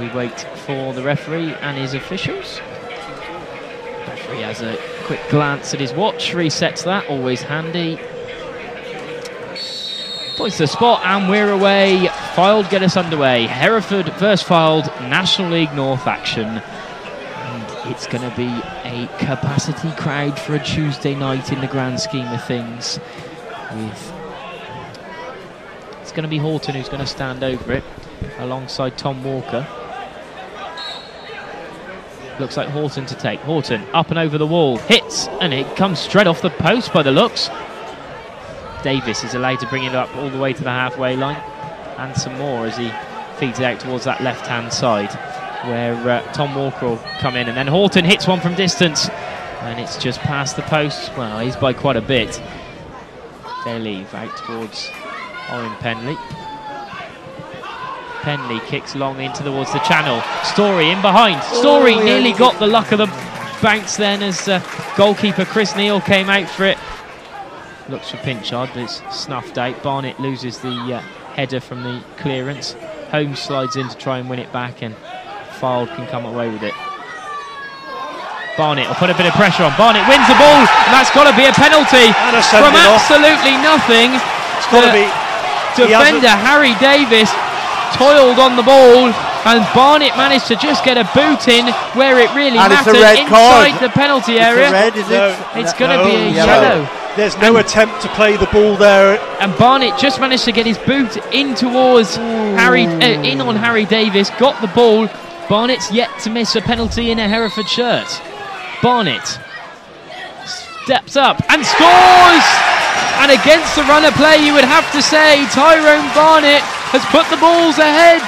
We wait for the referee and his officials. Referee has a quick glance at his watch, resets that, always handy. Points the spot, and we're away. Fylde get us underway. Hereford versus Fylde, National League North action. And it's going to be a capacity crowd for a Tuesday night in the grand scheme of things. With it's going to be Horton who's going to stand over it alongside Tom Walker. Looks like Horton to take. Horton up and over the wall. Hits, and it comes straight off the post by the looks. Davis is allowed to bring it up all the way to the halfway line. And some more as he feeds it out towards that left hand side where uh, Tom Walker will come in. And then Horton hits one from distance. And it's just past the post. Well, he's by quite a bit. They leave out towards Owen Pendley. Pendley kicks long in towards the channel. Story in behind. Story Oh, yeah, nearly he got the luck of the bounce then as uh, goalkeeper Chris Neal came out for it. Looks for Pinchard, but it's snuffed out. Barnett loses the uh, header from the clearance. Holmes slides in to try and win it back, and Fylde can come away with it. Barnett will put a bit of pressure on. Barnett wins the ball, and that's got to be a penalty from sending off. absolutely nothing. It's got to be. Defender Harry Davis toiled on the ball, and Barnett managed to just get a boot in where it really And it's a mattered red inside card. the penalty It's a area. red, is No. it? It's No. going to be a Yellow. yellow. There's no attempt to play the ball there. And Barnett just managed to get his boot in towards Harry, uh, in on Harry Davis, got the ball. Barnett's yet to miss a penalty in a Hereford shirt. Barnett steps up and scores! And against the runner play, you would have to say Tyrone Barnett has put the balls ahead.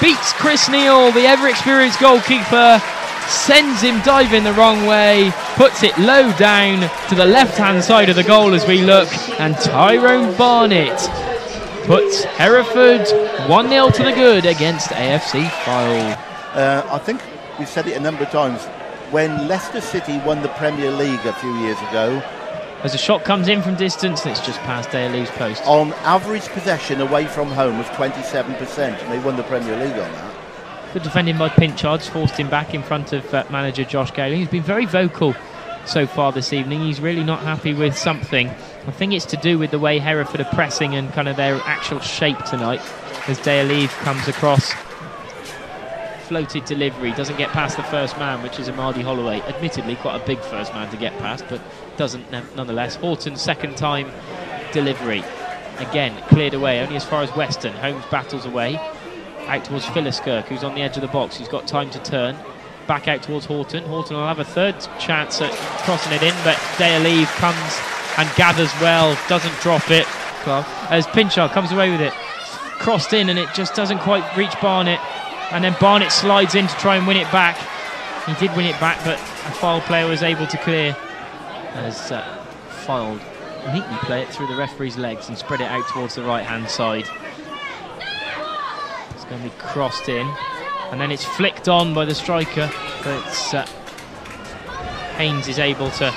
Beats Chris Neal, the ever experienced goalkeeper, sends him diving the wrong way, puts it low down to the left hand side of the goal as we look, and Tyrone Barnett puts Hereford 1 0 to the good against AFC Fylde. Uh, I think we've said it a number of times. When Leicester City won the Premier League a few years ago, As a shot comes in from distance, and it's just past Daly's post. on average possession away from home was 27%, and they won the Premier League on that. Good defending by Pinchards, forced him back in front of uh, manager Josh Gowling. He's been very vocal so far this evening. He's really not happy with something. I think it's to do with the way Hereford are pressing and kind of their actual shape tonight. As Dale comes across, floated delivery, doesn't get past the first man, which is Amadi Holloway. Admittedly, quite a big first man to get past, but doesn't nonetheless. Horton's second time delivery. Again, cleared away, only as far as Weston. Holmes battles away out towards Philliskirk, who's on the edge of the box. He's got time to turn. Back out towards Horton. Horton will have a third chance at crossing it in, but Dale comes and gathers well, doesn't drop it. As Pinchard comes away with it, crossed in, and it just doesn't quite reach Barnett. And then Barnett slides in to try and win it back. He did win it back, but a foul player was able to clear as uh, Fylde neatly play it through the referee's legs and spread it out towards the right hand side. It's going to be crossed in, and then it's flicked on by the striker, but uh, Haynes is able to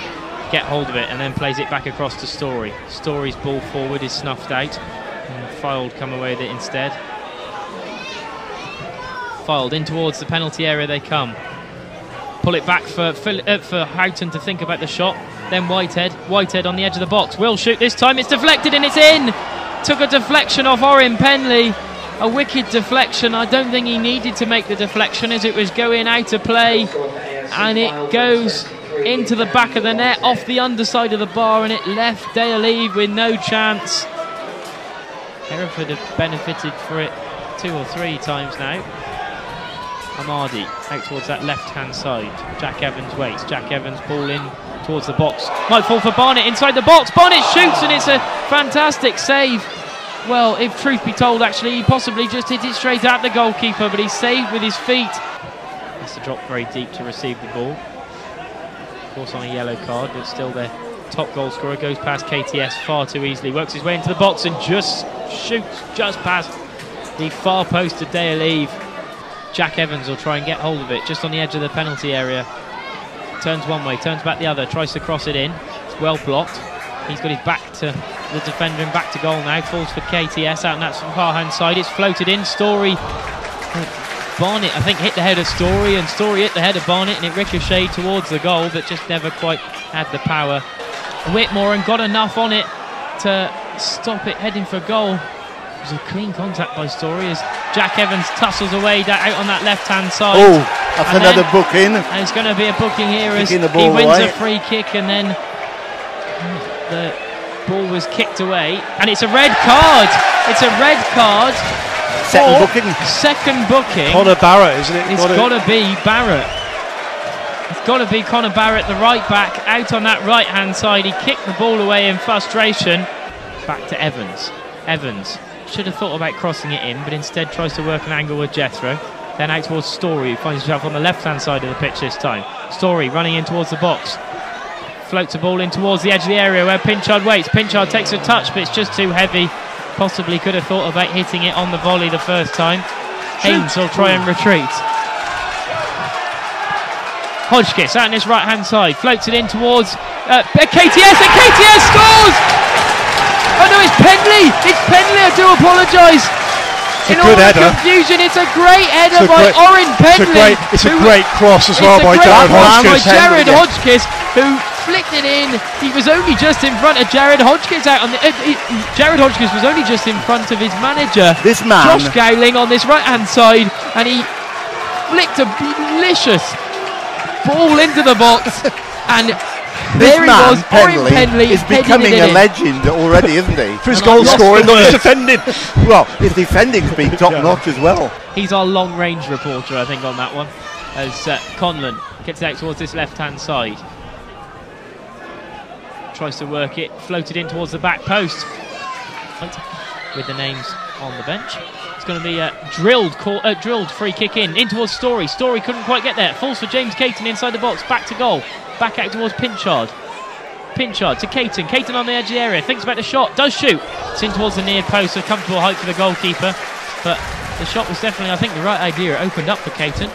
get hold of it and then plays it back across to Story. Story's ball forward is snuffed out, and Fylde come away with it instead. In towards the penalty area they come. Pull it back for Phil- uh, for Houghton to think about the shot. Then Whitehead. Whitehead on the edge of the box. Will shoot this time. It's deflected and it's in. Took a deflection off Orrin Pendley. A wicked deflection. I don't think he needed to make the deflection as it was going out of play. And it goes into the back of the net, off the underside of the bar, and it left Dale Eve with no chance. Hereford have benefited for it two or three times now. Amadi out towards that left hand side. Jack Evans waits. Jack Evans ball in towards the box. Might fall for Barnett inside the box. Barnett shoots and it's a fantastic save. Well, if truth be told, actually, he possibly just hit it straight at the goalkeeper, but he saved with his feet. Has to drop very deep to receive the ball. Of course, on a yellow card, but still their top goal scorer goes past KTS far too easily. Works his way into the box and just shoots just past the far post of Dale Jack Evans will try and get hold of it just on the edge of the penalty area. Turns one way, turns back the other, tries to cross it in. It's well blocked. He's got his back to the defender and back to goal now. Falls for KTS out and that's from far hand side. It's floated in. Story Barnett, I think, hit the head of Story, and Story hit the head of Barnett, and it ricocheted towards the goal, but just never quite had the power. Whitmore and got enough on it to stop it heading for goal. It was a clean contact by Story as Jack Evans tussles away out on that left-hand side. Oh, that's And another then- booking. And it's going to be a booking here as Kicking the he wins away. a free kick and then the ball was kicked away. And it's a red card. It's a red card. Second booking. Second booking. Connor Barrett, isn't it? It's got to be Barrett. It's got to be Connor Barrett, the right back, out on that right hand side. He kicked the ball away in frustration. Back to Evans. Evans should have thought about crossing it in, but instead tries to work an angle with Jethro. Then out towards Story, who finds himself on the left hand side of the pitch this time. Story running in towards the box. Floats the ball in towards the edge of the area where Pinchard waits. Pinchard takes a touch, but it's just too heavy. Possibly could have thought about hitting it on the volley the first time. Haynes will try and retreat. Hodgkiss out on his right hand side, floats it in towards uh, KTS, and KTS scores! Oh no, it's Pendley! It's Pendley, I do apologise! It's a In all good the header. confusion, it's a great header a by great- Orrin It's a Pendley. great, it's a who- great cross as it's well a by great Jared cross Hodgkiss. by Jared Yeah. Hodgkiss, who flicked it in. He was only just in front of Jared Hodgkiss out on the. Uh, he- Jared Hodgkiss was only just in front of his manager, This man- Josh Gowling, on this right hand side, and he flicked a delicious ball into the box, and This there he man, was, Orrin Pendley, Pendley, is becoming a in. legend already, isn't he? For his And goal scoring, the not his defending. well, his defending's been top notch as well. He's our long range reporter, I think, on that one. As uh, Conlon gets out towards this left hand side. Tries to work it, floated in towards the back post. With the names on the bench. It's going to be a drilled call, uh, drilled free kick in, in towards Story. Story couldn't quite get there. Falls for James Caton inside the box, back to goal. Back out towards Pinchard. Pinchard to Caton. Caton on the edge of the area. Thinks about the shot. Does shoot. It's in towards the near post. A comfortable height for the goalkeeper. But the shot was definitely, I think, the right idea. It opened up for Caton.